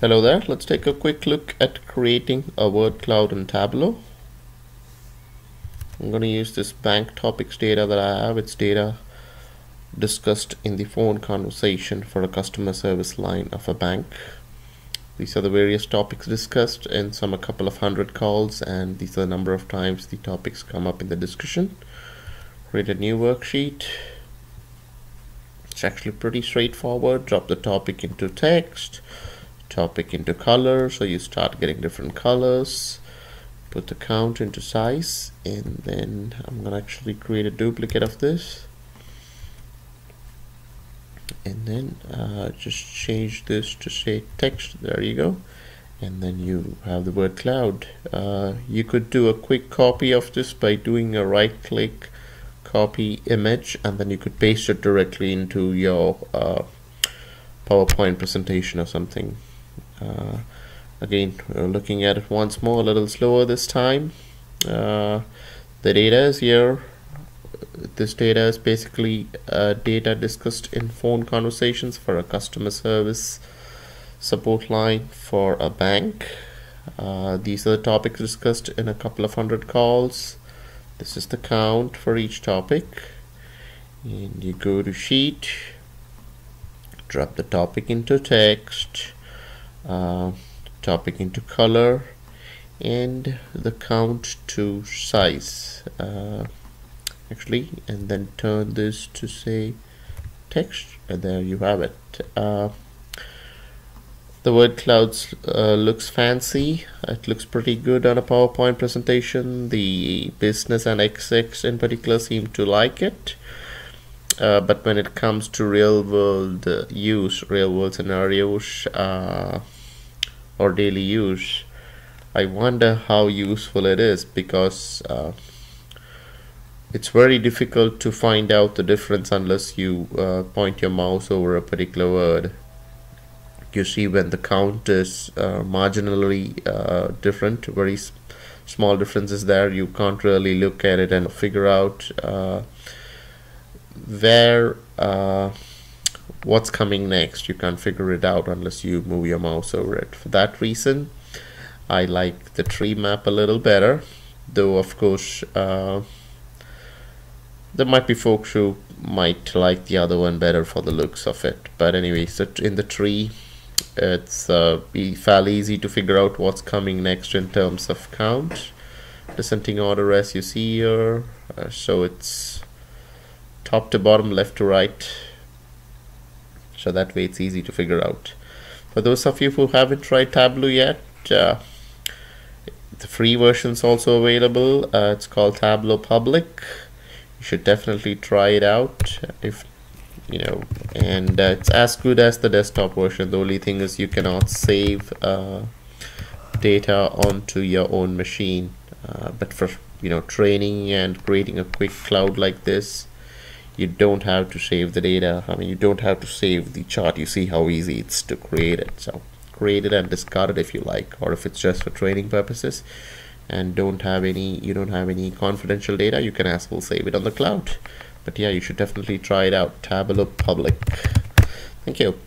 Hello there, let's take a quick look at creating a word cloud in Tableau. I'm going to use this bank topics data that I have. It's data discussed in the phone conversation for a customer service line of a bank. These are the various topics discussed in some a couple of hundred calls and these are the number of times the topics come up in the discussion. Create a new worksheet. It's actually pretty straightforward. Drop the topic into text topic into color. So you start getting different colors. Put the count into size and then I'm gonna actually create a duplicate of this. And then uh, just change this to say text. There you go. And then you have the word cloud. Uh, you could do a quick copy of this by doing a right click copy image and then you could paste it directly into your uh, PowerPoint presentation or something uh, again looking at it once more a little slower this time. Uh, the data is here. This data is basically uh, data discussed in phone conversations for a customer service support line for a bank. Uh, these are the topics discussed in a couple of hundred calls. This is the count for each topic. And you go to sheet drop the topic into text uh, topic into color and the count to size. Uh, actually and then turn this to say text. And there you have it. Uh, the word clouds uh, looks fancy. It looks pretty good on a PowerPoint presentation. The business and execs in particular seem to like it uh, but when it comes to real world uh, use real world scenarios uh, or daily use I wonder how useful it is because uh, it's very difficult to find out the difference unless you uh, point your mouse over a particular word. You see when the count is uh, marginally different very small differences there. You can't really look at it and figure out where uh, what's coming next? You can't figure it out unless you move your mouse over it. For that reason I like the tree map a little better though of course uh, there might be folks who might like the other one better for the looks of it. But anyway so in the tree it's uh, be fairly easy to figure out what's coming next in terms of count. Descending order as you see here uh, so it's top to bottom left to right so that way it's easy to figure out. For those of you who haven't tried Tableau yet uh, the free version is also available. Uh, it's called Tableau Public. You should definitely try it out if you know and uh, it's as good as the desktop version. The only thing is you cannot save uh, data onto your own machine. Uh, but for you know training and creating a quick cloud like this you don't have to save the data. I mean you don't have to save the chart. You see how easy it's to create it. So create it and discard it if you like or if it's just for training purposes. And don't have any you don't have any confidential data. You can as well save it on the cloud. But yeah you should definitely try it out. Tableau Public. Thank you